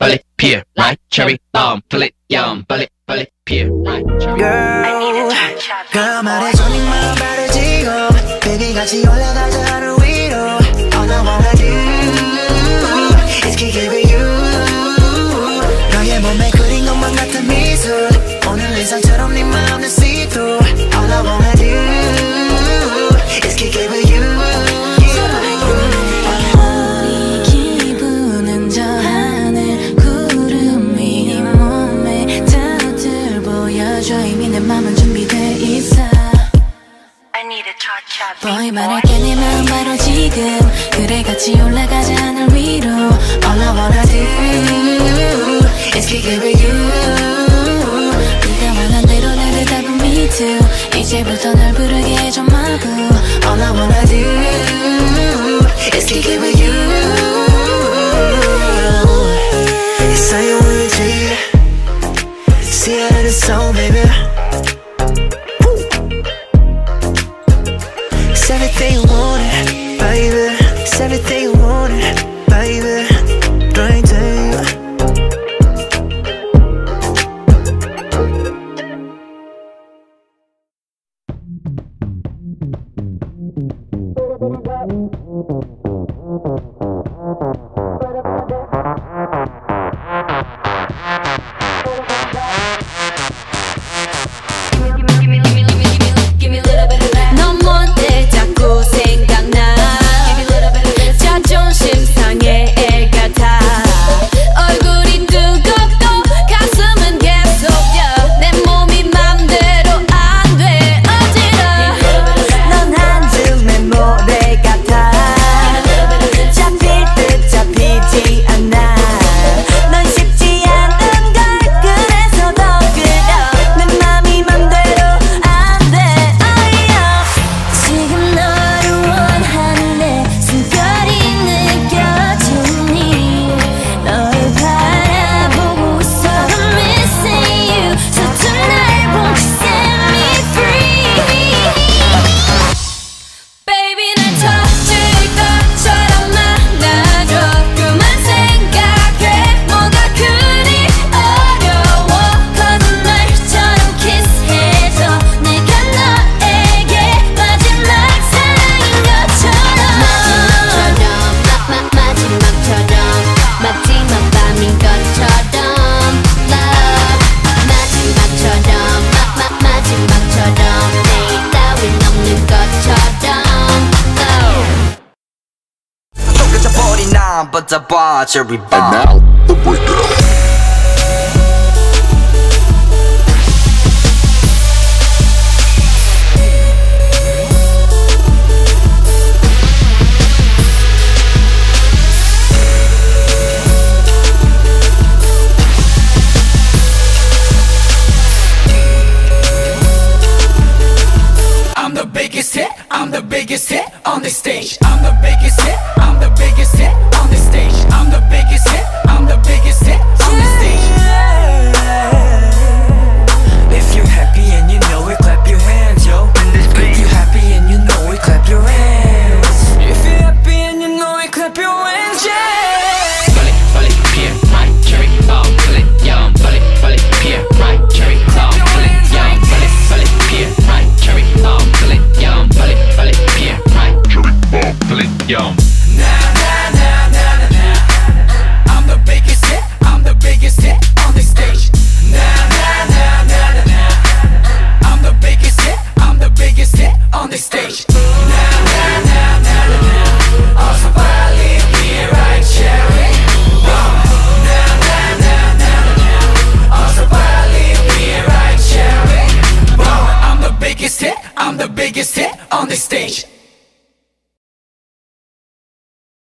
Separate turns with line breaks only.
빨리 피해 like cherry bomb 플릿 얌 빨리 빨리 피해 like cherry
bomb I need a time shot Come on 말해줘 네 마음 바로 지고 Baby 같이 올라
보이만할게 네 마음 바로 지금 그래 같이 올라가자 하늘 위로 All I wanna do is kick it with you 네가 원한 대로 나를 답은 me too 이제부터 날 부르게 해줘 마구 All I wanna do is kick it with you
Bye. bomb, but debauchery bomb.
And now, the breakdown.
I'm the biggest hit on the stage. I'm the biggest. biggest hit on the stage.